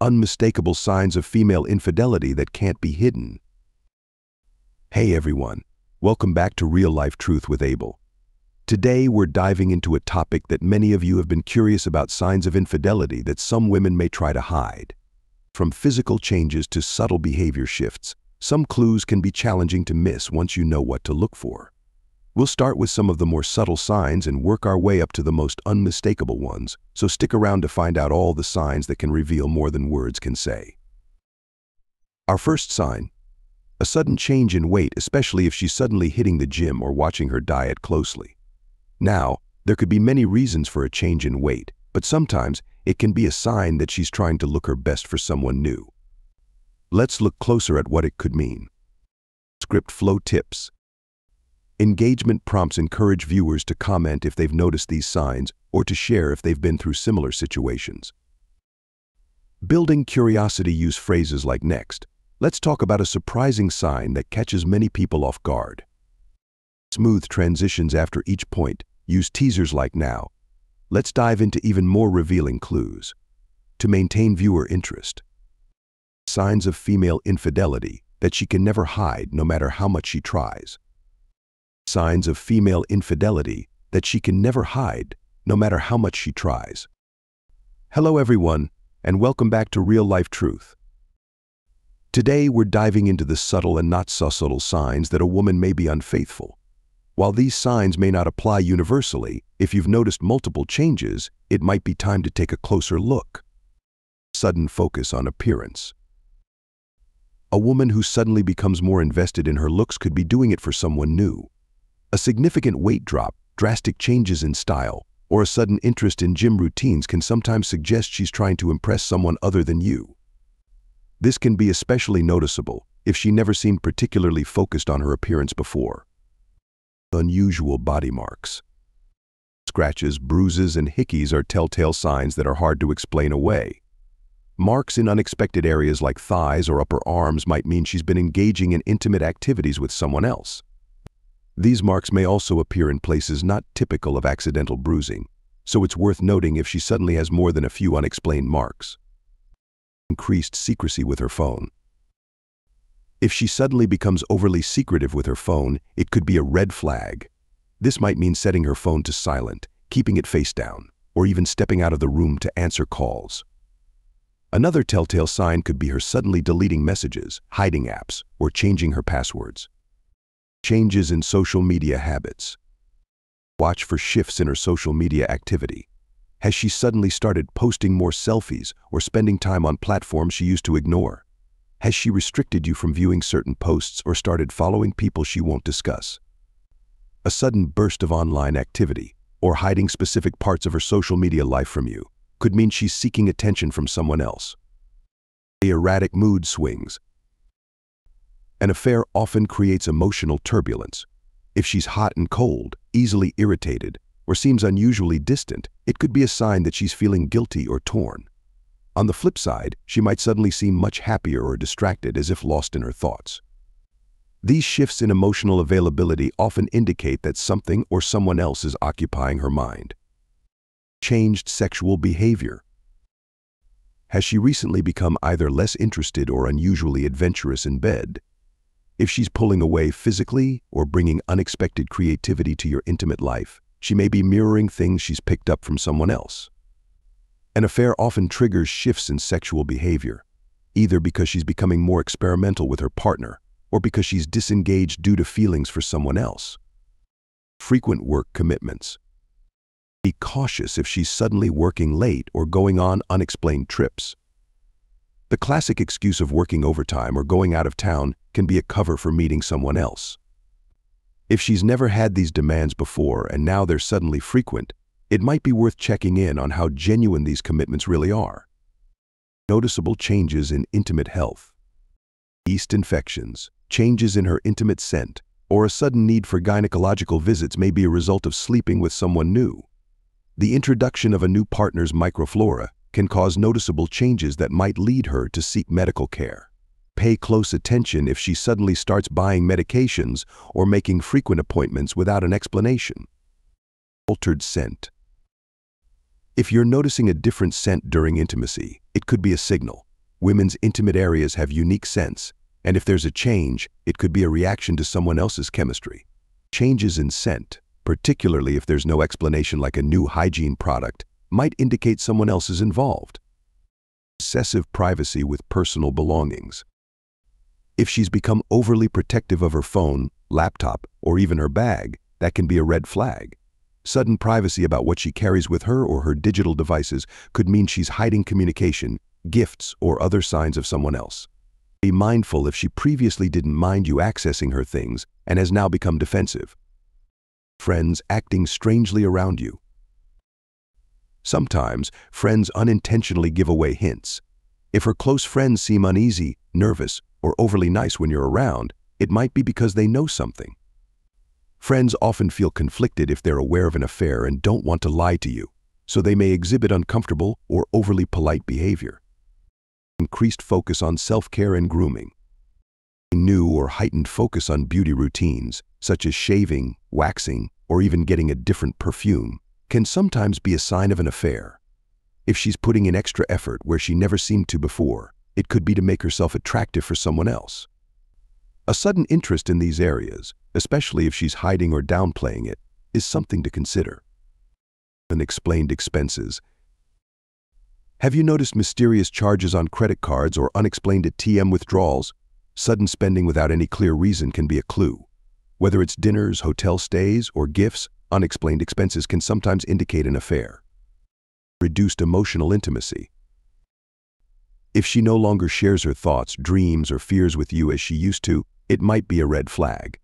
unmistakable signs of female infidelity that can't be hidden. Hey everyone, welcome back to Real Life Truth with Abel. Today we're diving into a topic that many of you have been curious about signs of infidelity that some women may try to hide. From physical changes to subtle behavior shifts, some clues can be challenging to miss once you know what to look for. We'll start with some of the more subtle signs and work our way up to the most unmistakable ones, so stick around to find out all the signs that can reveal more than words can say. Our first sign, a sudden change in weight, especially if she's suddenly hitting the gym or watching her diet closely. Now, there could be many reasons for a change in weight, but sometimes it can be a sign that she's trying to look her best for someone new. Let's look closer at what it could mean. Script flow tips. Engagement prompts encourage viewers to comment if they've noticed these signs or to share if they've been through similar situations. Building curiosity use phrases like next. Let's talk about a surprising sign that catches many people off guard. Smooth transitions after each point. Use teasers like now. Let's dive into even more revealing clues. To maintain viewer interest. Signs of female infidelity that she can never hide no matter how much she tries signs of female infidelity that she can never hide, no matter how much she tries. Hello everyone, and welcome back to Real Life Truth. Today we're diving into the subtle and not so subtle signs that a woman may be unfaithful. While these signs may not apply universally, if you've noticed multiple changes, it might be time to take a closer look. Sudden focus on appearance. A woman who suddenly becomes more invested in her looks could be doing it for someone new. A significant weight drop, drastic changes in style, or a sudden interest in gym routines can sometimes suggest she's trying to impress someone other than you. This can be especially noticeable if she never seemed particularly focused on her appearance before. Unusual body marks. Scratches, bruises, and hickeys are telltale signs that are hard to explain away. Marks in unexpected areas like thighs or upper arms might mean she's been engaging in intimate activities with someone else. These marks may also appear in places not typical of accidental bruising, so it's worth noting if she suddenly has more than a few unexplained marks. Increased secrecy with her phone. If she suddenly becomes overly secretive with her phone, it could be a red flag. This might mean setting her phone to silent, keeping it face down, or even stepping out of the room to answer calls. Another telltale sign could be her suddenly deleting messages, hiding apps, or changing her passwords. Changes in social media habits. Watch for shifts in her social media activity. Has she suddenly started posting more selfies or spending time on platforms she used to ignore? Has she restricted you from viewing certain posts or started following people she won't discuss? A sudden burst of online activity or hiding specific parts of her social media life from you could mean she's seeking attention from someone else. The erratic mood swings an affair often creates emotional turbulence. If she's hot and cold, easily irritated, or seems unusually distant, it could be a sign that she's feeling guilty or torn. On the flip side, she might suddenly seem much happier or distracted as if lost in her thoughts. These shifts in emotional availability often indicate that something or someone else is occupying her mind. Changed sexual behavior. Has she recently become either less interested or unusually adventurous in bed? If she's pulling away physically or bringing unexpected creativity to your intimate life, she may be mirroring things she's picked up from someone else. An affair often triggers shifts in sexual behavior, either because she's becoming more experimental with her partner or because she's disengaged due to feelings for someone else. Frequent work commitments. Be cautious if she's suddenly working late or going on unexplained trips. The classic excuse of working overtime or going out of town can be a cover for meeting someone else. If she's never had these demands before and now they're suddenly frequent, it might be worth checking in on how genuine these commitments really are. Noticeable changes in intimate health. Yeast infections, changes in her intimate scent, or a sudden need for gynecological visits may be a result of sleeping with someone new. The introduction of a new partner's microflora can cause noticeable changes that might lead her to seek medical care. Pay close attention if she suddenly starts buying medications or making frequent appointments without an explanation. Altered scent. If you're noticing a different scent during intimacy, it could be a signal. women's intimate areas have unique scents, and if there's a change, it could be a reaction to someone else's chemistry. Changes in scent, particularly if there's no explanation like a new hygiene product, might indicate someone else is involved. Obsessive privacy with personal belongings. If she's become overly protective of her phone, laptop, or even her bag, that can be a red flag. Sudden privacy about what she carries with her or her digital devices could mean she's hiding communication, gifts, or other signs of someone else. Be mindful if she previously didn't mind you accessing her things and has now become defensive. Friends acting strangely around you. Sometimes, friends unintentionally give away hints. If her close friends seem uneasy, nervous, or overly nice when you're around, it might be because they know something. Friends often feel conflicted if they're aware of an affair and don't want to lie to you, so they may exhibit uncomfortable or overly polite behavior. Increased focus on self-care and grooming. A new or heightened focus on beauty routines, such as shaving, waxing, or even getting a different perfume, can sometimes be a sign of an affair. If she's putting in extra effort where she never seemed to before, it could be to make herself attractive for someone else. A sudden interest in these areas, especially if she's hiding or downplaying it, is something to consider. Unexplained expenses. Have you noticed mysterious charges on credit cards or unexplained ATM withdrawals? Sudden spending without any clear reason can be a clue. Whether it's dinners, hotel stays, or gifts, unexplained expenses can sometimes indicate an affair. Reduced emotional intimacy. If she no longer shares her thoughts, dreams, or fears with you as she used to, it might be a red flag.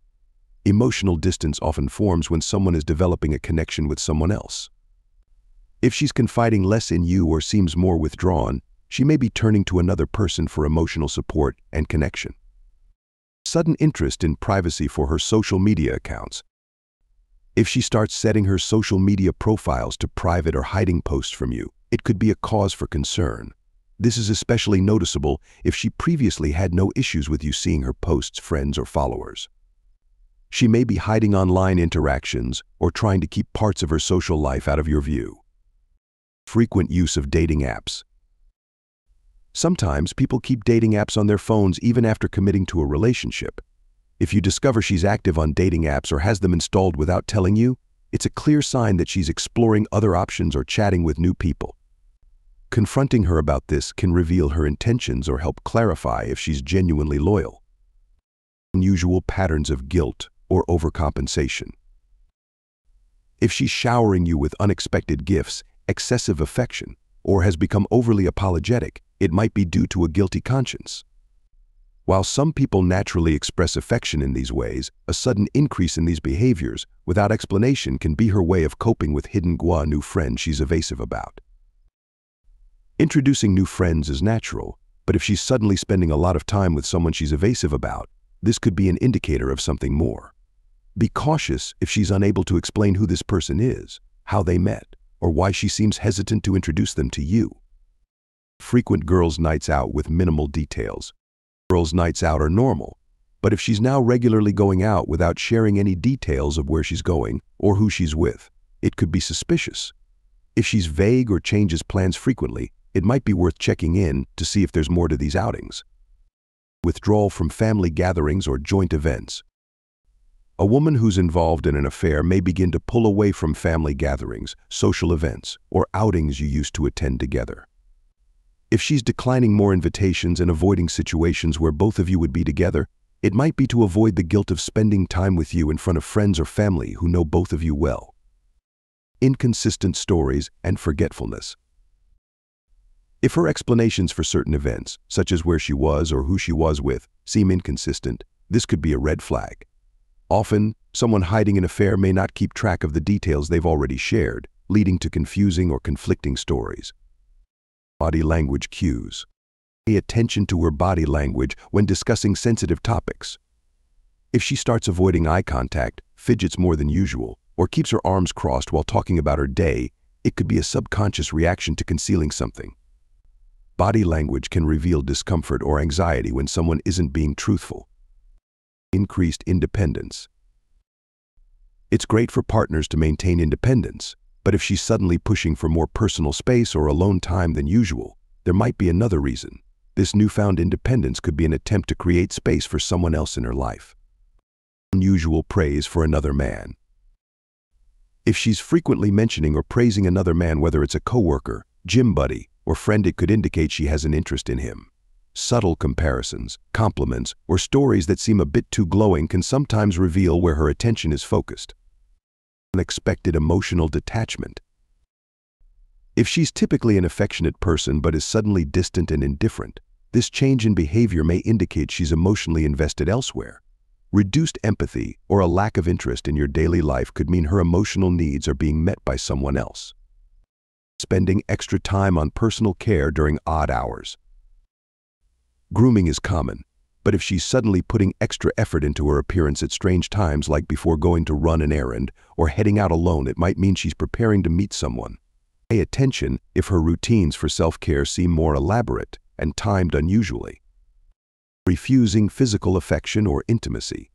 Emotional distance often forms when someone is developing a connection with someone else. If she's confiding less in you or seems more withdrawn, she may be turning to another person for emotional support and connection. Sudden interest in privacy for her social media accounts. If she starts setting her social media profiles to private or hiding posts from you, it could be a cause for concern. This is especially noticeable if she previously had no issues with you seeing her posts, friends, or followers. She may be hiding online interactions or trying to keep parts of her social life out of your view. Frequent use of dating apps. Sometimes people keep dating apps on their phones even after committing to a relationship. If you discover she's active on dating apps or has them installed without telling you, it's a clear sign that she's exploring other options or chatting with new people. Confronting her about this can reveal her intentions or help clarify if she's genuinely loyal. Unusual patterns of guilt or overcompensation. If she's showering you with unexpected gifts, excessive affection, or has become overly apologetic, it might be due to a guilty conscience. While some people naturally express affection in these ways, a sudden increase in these behaviors without explanation can be her way of coping with hidden gua new friend she's evasive about. Introducing new friends is natural, but if she's suddenly spending a lot of time with someone she's evasive about, this could be an indicator of something more. Be cautious if she's unable to explain who this person is, how they met, or why she seems hesitant to introduce them to you. Frequent girls' nights out with minimal details. Girls' nights out are normal, but if she's now regularly going out without sharing any details of where she's going or who she's with, it could be suspicious. If she's vague or changes plans frequently, it might be worth checking in to see if there's more to these outings. Withdrawal from family gatherings or joint events. A woman who's involved in an affair may begin to pull away from family gatherings, social events, or outings you used to attend together. If she's declining more invitations and avoiding situations where both of you would be together, it might be to avoid the guilt of spending time with you in front of friends or family who know both of you well. Inconsistent stories and forgetfulness. If her explanations for certain events, such as where she was or who she was with, seem inconsistent, this could be a red flag. Often, someone hiding an affair may not keep track of the details they've already shared, leading to confusing or conflicting stories. Body language cues. Pay attention to her body language when discussing sensitive topics. If she starts avoiding eye contact, fidgets more than usual, or keeps her arms crossed while talking about her day, it could be a subconscious reaction to concealing something. Body language can reveal discomfort or anxiety when someone isn't being truthful. Increased independence. It's great for partners to maintain independence, but if she's suddenly pushing for more personal space or alone time than usual, there might be another reason. This newfound independence could be an attempt to create space for someone else in her life. Unusual praise for another man. If she's frequently mentioning or praising another man, whether it's a coworker, gym buddy, or friend, it could indicate she has an interest in him. Subtle comparisons, compliments, or stories that seem a bit too glowing can sometimes reveal where her attention is focused. Unexpected emotional detachment. If she's typically an affectionate person but is suddenly distant and indifferent, this change in behavior may indicate she's emotionally invested elsewhere. Reduced empathy or a lack of interest in your daily life could mean her emotional needs are being met by someone else. Spending extra time on personal care during odd hours. Grooming is common, but if she's suddenly putting extra effort into her appearance at strange times like before going to run an errand or heading out alone, it might mean she's preparing to meet someone. Pay attention if her routines for self-care seem more elaborate and timed unusually refusing physical affection or intimacy.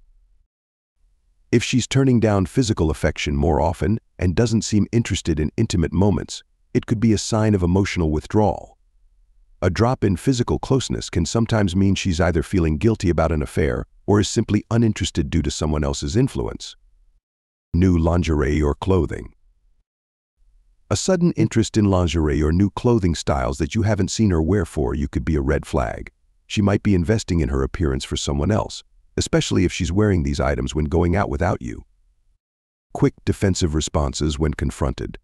If she's turning down physical affection more often and doesn't seem interested in intimate moments, it could be a sign of emotional withdrawal. A drop in physical closeness can sometimes mean she's either feeling guilty about an affair or is simply uninterested due to someone else's influence. New lingerie or clothing. A sudden interest in lingerie or new clothing styles that you haven't seen her wear for you could be a red flag she might be investing in her appearance for someone else, especially if she's wearing these items when going out without you. Quick defensive responses when confronted.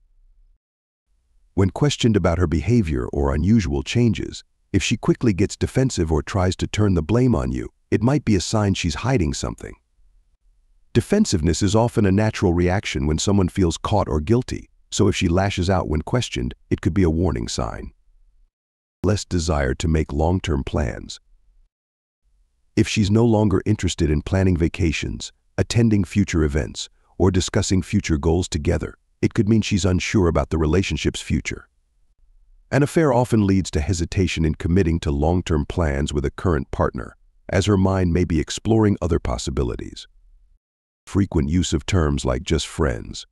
When questioned about her behavior or unusual changes, if she quickly gets defensive or tries to turn the blame on you, it might be a sign she's hiding something. Defensiveness is often a natural reaction when someone feels caught or guilty, so if she lashes out when questioned, it could be a warning sign less desire to make long-term plans. If she's no longer interested in planning vacations, attending future events, or discussing future goals together, it could mean she's unsure about the relationship's future. An affair often leads to hesitation in committing to long-term plans with a current partner, as her mind may be exploring other possibilities. Frequent use of terms like just friends,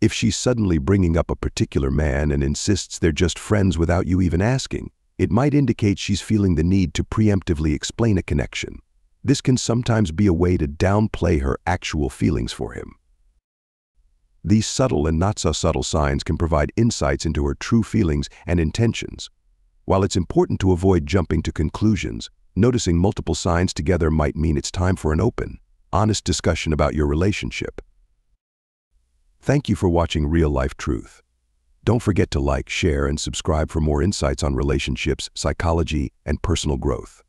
if she's suddenly bringing up a particular man and insists they're just friends without you even asking, it might indicate she's feeling the need to preemptively explain a connection. This can sometimes be a way to downplay her actual feelings for him. These subtle and not so subtle signs can provide insights into her true feelings and intentions. While it's important to avoid jumping to conclusions, noticing multiple signs together might mean it's time for an open, honest discussion about your relationship. Thank you for watching Real Life Truth. Don't forget to like, share, and subscribe for more insights on relationships, psychology, and personal growth.